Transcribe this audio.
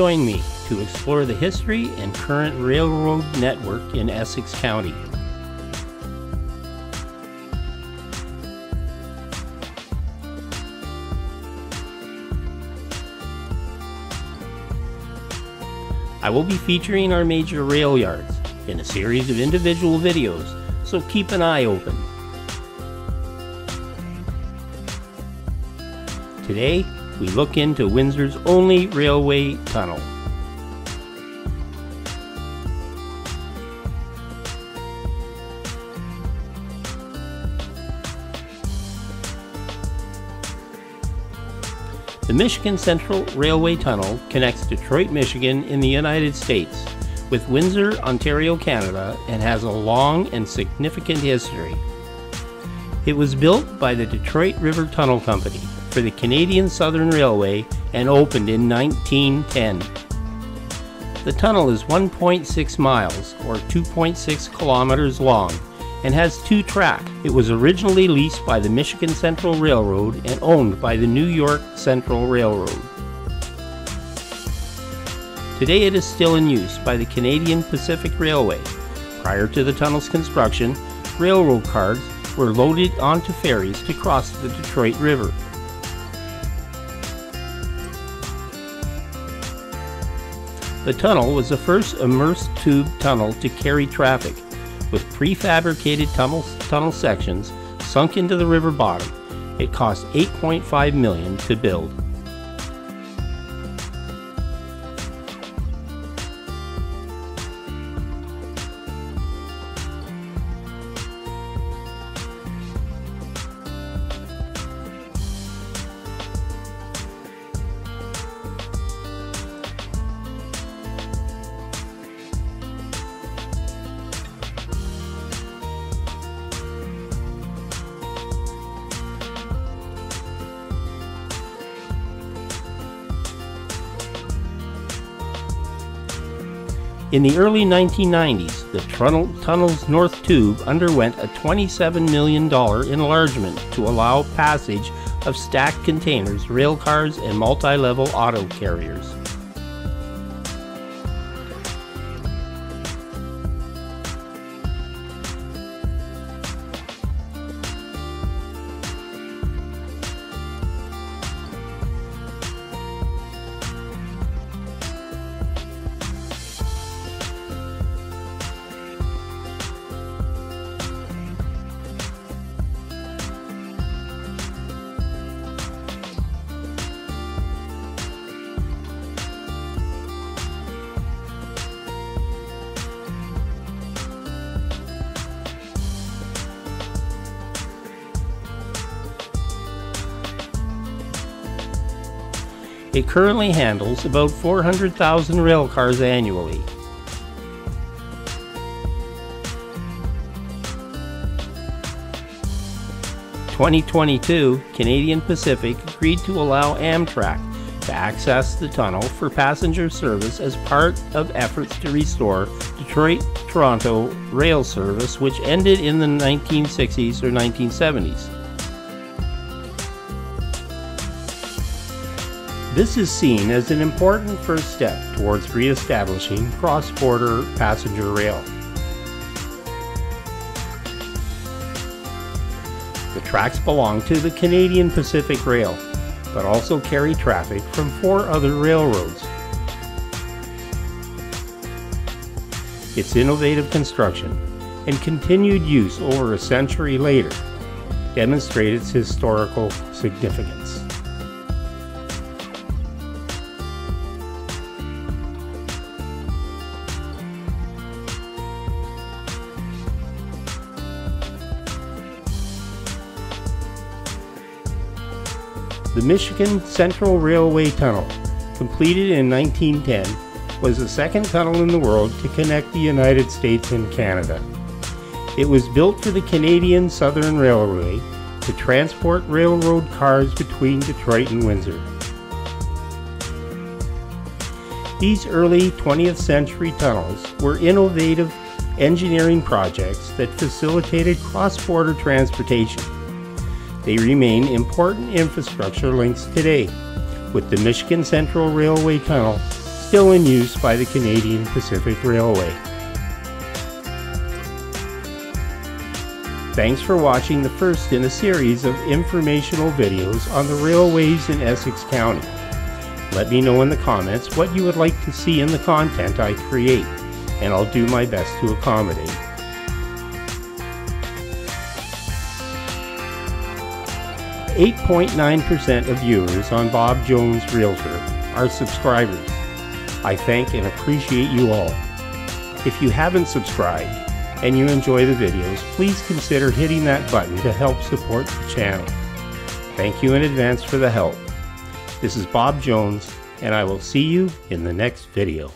Join me to explore the history and current railroad network in Essex County. I will be featuring our major rail yards in a series of individual videos, so keep an eye open. Today, we look into Windsor's only railway tunnel. The Michigan Central Railway Tunnel connects Detroit, Michigan in the United States with Windsor, Ontario, Canada, and has a long and significant history. It was built by the Detroit River Tunnel Company for the Canadian Southern Railway and opened in 1910. The tunnel is 1.6 miles or 2.6 kilometers long and has two tracks. It was originally leased by the Michigan Central Railroad and owned by the New York Central Railroad. Today it is still in use by the Canadian Pacific Railway. Prior to the tunnel's construction, railroad cars were loaded onto ferries to cross the Detroit River. The tunnel was the first immersed tube tunnel to carry traffic with prefabricated tunnel, tunnel sections sunk into the river bottom. It cost 8.5 million to build. In the early 1990s, the tunnel, tunnel's north tube underwent a $27 million enlargement to allow passage of stacked containers, rail cars, and multi-level auto carriers. It currently handles about 400,000 railcars annually. Twenty twenty two, Canadian Pacific agreed to allow Amtrak to access the tunnel for passenger service as part of efforts to restore Detroit Toronto rail service, which ended in the 1960s or 1970s. This is seen as an important first step towards re-establishing cross-border passenger rail. The tracks belong to the Canadian Pacific Rail, but also carry traffic from four other railroads. Its innovative construction and continued use over a century later demonstrate its historical significance. The Michigan Central Railway Tunnel, completed in 1910, was the second tunnel in the world to connect the United States and Canada. It was built for the Canadian Southern Railway to transport railroad cars between Detroit and Windsor. These early 20th century tunnels were innovative engineering projects that facilitated cross-border transportation they remain important infrastructure links today, with the Michigan Central Railway Tunnel still in use by the Canadian Pacific Railway. Thanks for watching the first in a series of informational videos on the railways in Essex County. Let me know in the comments what you would like to see in the content I create, and I'll do my best to accommodate. Eight point nine percent of viewers on Bob Jones Realtor are subscribers. I thank and appreciate you all. If you haven't subscribed, and you enjoy the videos, please consider hitting that button to help support the channel. Thank you in advance for the help. This is Bob Jones, and I will see you in the next video.